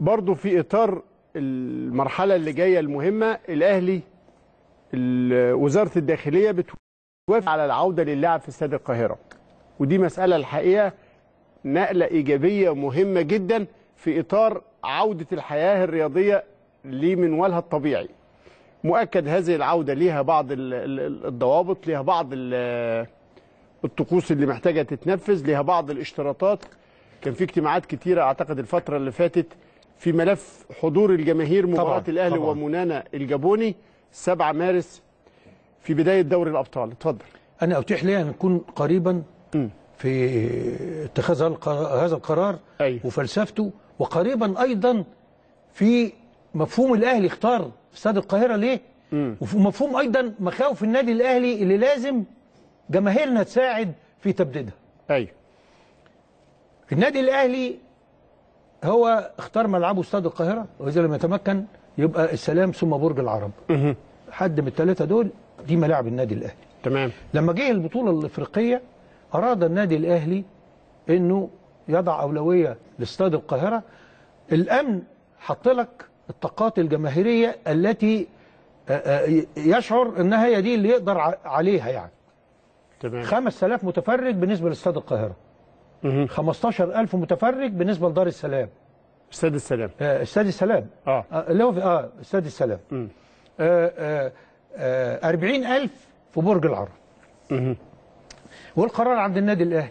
برضو في إطار المرحلة اللي جاية المهمة الأهلي ال- وزارة الداخلية بتوافق على العودة للعب في استاد القاهرة. ودي مسألة الحقيقة نقلة إيجابية مهمة جدا في إطار عودة الحياة الرياضية لمنوالها الطبيعي. مؤكد هذه العودة ليها بعض ال- ال- الضوابط ليها بعض ال- الطقوس اللي محتاجة تتنفذ ليها بعض الاشتراطات. كان في اجتماعات كتيرة أعتقد الفترة اللي فاتت في ملف حضور الجماهير الأهلي طبعاً. ومنانا الجابوني 7 مارس في بداية دوري الأبطال اتفضل أنا أتيح لي أن أكون قريبا مم. في اتخاذ هذا القرار- أيوة. وفلسفته وقريبا أيضا في مفهوم الأهلي اختار استاد القاهرة ليه. وفي مفهوم أيضا مخاوف النادي الأهلي اللي لازم جماهيرنا تساعد في تبديدها أيوه النادي الأهلي هو اختار ملعبه استاد القاهرة وإذا لم يتمكن يبقى السلام ثم برج العرب. حد من الثلاثه دول دي ملاعب النادي الأهلي. تمام. لما جه البطولة الإفريقية أراد النادي الأهلي إنه يضع أولوية لإستاد القاهرة. الأمن حط لك الطاقات الجماهيرية التي آه، آه، يشعر إنها هي دي اللي يقدر عليها يعني. تمام. 5000 متفرج بالنسبة لإستاد القاهرة. مهم. 15000 متفرج بالنسبة لدار السلام. استاد السلام. آه، استاد السلام. آه. آه، اللي هو في آه استاد السلام. مم. آه، آه، آه، 40000 في برج العرب. مهم. والقرار عند النادي الأهلي.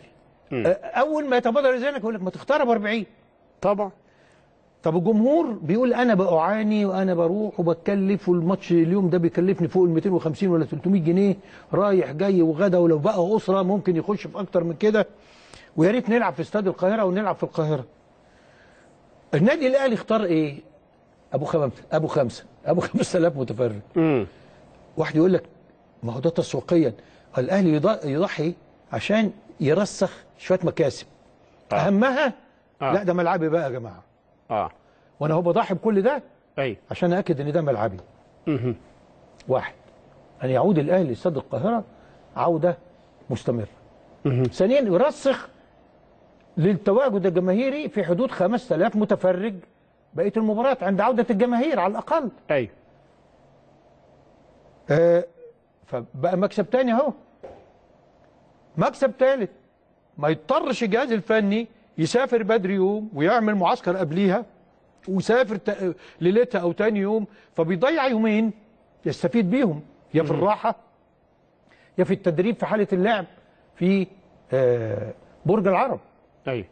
آه، أول ما يتبادر ذهنك يقول لك ما تختار ب 40 طبعا. طب الجمهور بيقول أنا بعاني وأنا بروح وبتكلف والماتش اليوم ده بيكلفني فوق ال 250 ولا 300 جنيه. رايح جاي وغدا ولو بقى أسرة ممكن يخش في أكتر من كده. ويا ريت نلعب في استاد القاهرة ونلعب في القاهرة. النادي الاهلي اختار إيه؟ ابو خمسه ابو خمسة. ابو 5000 متفرج. مم. واحد يقول لك ما هو ده تسويقيا. الاهلي يض- يضحي عشان يرسخ شوية مكاسب. آه. اهمها؟ آه. لا ده ملعبي بقى يا جماعة. آه. وأنا هو بضحي بكل ده؟ أيوه عشان أكد إن ده ملعبي. مهم. واحد أن يعود الأهلي لاستاد القاهرة عودة مستمرة. ثانيا يرسخ للتواجد الجماهيري في حدود 5000 متفرج بقية المباريات عند عودة الجماهير على الأقل. أيوه آه، فبقى مكسب تاني أهو. مكسب تالت. ما يضطرش الجهاز الفني يسافر بدري يوم ويعمل معسكر قبليها ويسافر ليلتها أو تاني يوم فبيضيع يومين يستفيد بيهم. يا في الراحة يا في التدريب في حالة اللعب في آه، برج العرب. أيوه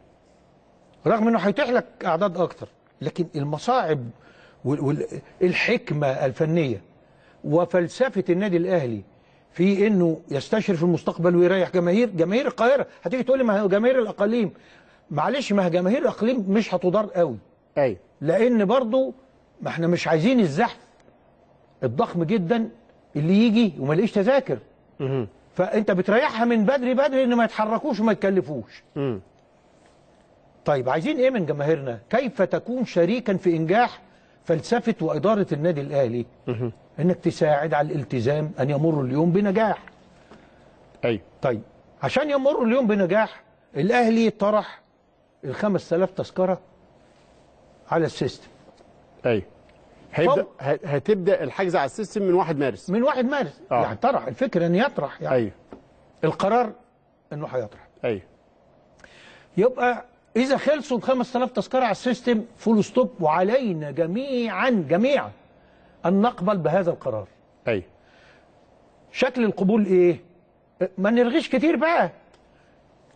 رغم إنه هيتيح لك أعداد أكتر لكن المصاعب والحكمه الفنية وفلسفة النادي الأهلي في إنه يستشرف المستقبل ويريح جماهير جماهير القاهرة. هتيجي تقول لي ما هو جماهير الأقاليم؟ معلش ما هي جماهير الأقاليم مش هتضار قوي. أيوه لأن برضو ما إحنا مش عايزين الزحف الضخم جدا اللي يجي وما يلاقيش تذاكر. فأنت بتريحها من بدري بدري إن ما يتحركوش وما يتكلفوش. طيب عايزين إيه من جماهيرنا؟ كيف تكون شريكا في إنجاح فلسفة وإدارة النادي الأهلي؟ مهم. إنك تساعد على الالتزام أن يمر اليوم بنجاح. أيوه طيب عشان يمر اليوم بنجاح الأهلي طرح ال 5000 تذكرة على ال system. أيوه هيبدا هتبدأ الحجز على ال system من 1 مارس. من 1 مارس. آه. يعني طرح. الفكرة إن يطرح يعني. أيوه القرار إنه هيطرح. أيوه يبقى إذا خلصوا ال 5000 تذكرة على ال system full stop وعلينا جميعا جميعا أن نقبل بهذا القرار. أيوه شكل القبول إيه؟ ما نرغيش كتير بقى.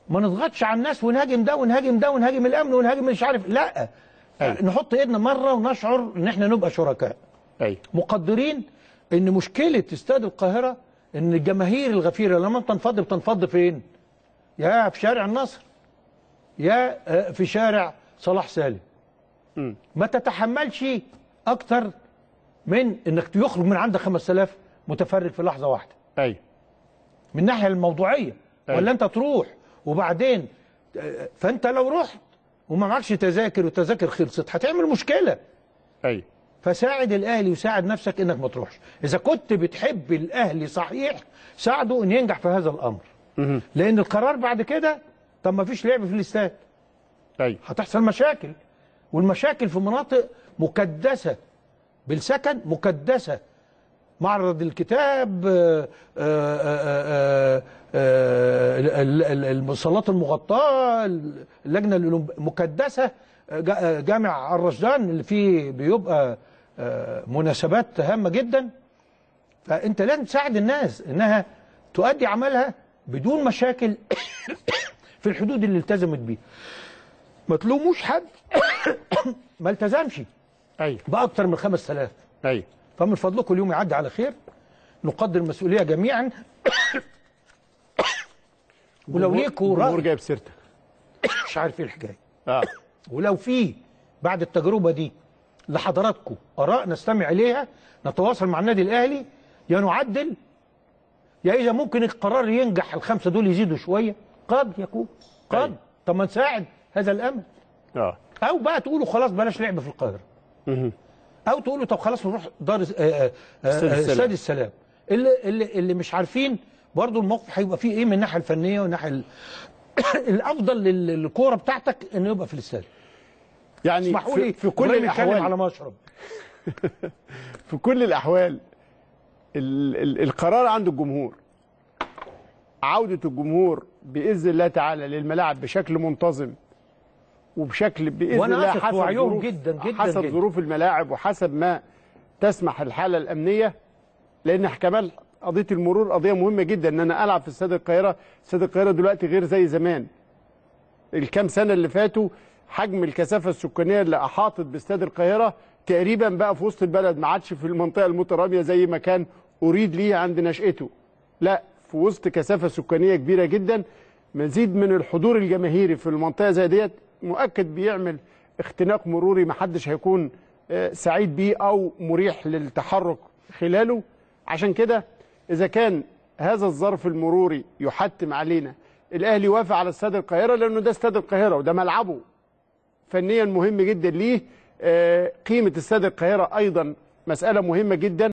ما نضغطش على الناس ونهاجم ده ونهاجم ده ونهاجم الأمن ونهاجم مش عارف لا. أيوة. نحط إيدنا مرة ونشعر إن إحنا نبقى شركاء. أيوه مقدرين إن مشكلة استاد القاهرة إن الجماهير الغفيرة لما بتنفض بتنفض فين؟ يا في شارع النصر. يا آه، في شارع صلاح سالم. ما تتحملش أكتر من إنك يخرج من عندك 5000 متفرج في لحظة واحدة. أيوه من الناحيه الموضوعية. أيوة. ولا أنت تروح وبعدين آه، فأنت لو رحت وما معكش تذاكر والتذاكر خلصت هتعمل مشكلة. أيوه فساعد الأهلي وساعد نفسك إنك ما تروحش. إذا كنت بتحب الأهلي صحيح ساعده إن ينجح في هذا الأمر. لأن القرار بعد كده طب ما فيش لعب في الاستاد. أيوه هتحصل مشاكل. والمشاكل في مناطق مكدسة بالسكن مكدسة. معرض الكتاب آه، آه، آه، ال- ال- المصلات المغطاة اللجنة الأولمب- مكدسة. جا- جامع الرشدان اللي فيه بيبقى مناسبات هامة جدا. فأنت لازم تساعد الناس إنها تؤدي عملها بدون مشاكل. في الحدود اللي التزمت بيها ما تلوموش حد ما التزمش. أيوه باكتر من 5000 أيوه فمن فضلكم اليوم يعدي على خير. نقدر المسؤولية جميعا. ولو ليكوا الجمهور راي جايب سيرتك. مش عارف إيه الحكاية. آه. ولو في بعد التجربة دي لحضراتكم آراء نستمع إليها نتواصل مع النادي الأهلي يا نعدل يا إذا ممكن القرار ينجح الخمسة دول يزيدوا شوية. قد يكون قد. طب ما نساعد هذا الامل آه. أو بقى تقولوا خلاص بلاش لعب في القاهرة. أو تقولوا طب خلاص نروح دار آه، آه، آه، استاد السلام. اللي اللي اللي مش عارفين برضو الموقف هيبقى فيه إيه من الناحية الفنية والناحيه ال- الأفضل لل- للكورة بتاعتك إنه يبقى في الاستاد. يعني اسمحوا في, لي في كل الأحوال. على مشرب في كل الأحوال ال ال القرار عند الجمهور عودة الجمهور بإذن الله تعالى للملاعب بشكل منتظم وبشكل بإذن الله حسب ظروف جداً جداً حسب جداً. ظروف الملاعب وحسب ما تسمح الحالة الأمنية لأن كمان قضية المرور قضية مهمة جدا إن أنا ألعب في استاد القاهرة. استاد القاهرة دلوقتي غير زي زمان. الكام سنة اللي فاتوا حجم الكثافة السكانية اللي أحاطت باستاد القاهرة تقريبا بقى في وسط البلد ما عادش في المنطقة المترامية زي ما كان أريد ليه عند نشأته. لا في وسط كثافة سكانية كبيرة جدا مزيد من الحضور الجماهيري في المنطقة زي ديت مؤكد بيعمل اختناق مروري محدش هيكون آه، سعيد بيه أو مريح للتحرك خلاله. عشان كده إذا كان هذا الظرف المروري يحتم علينا الأهلي وافق على استاد القاهرة لأنه ده استاد القاهرة وده ملعبه. فنيا مهم جدا ليه آه، قيمة استاد القاهرة أيضا مسألة مهمة جدا.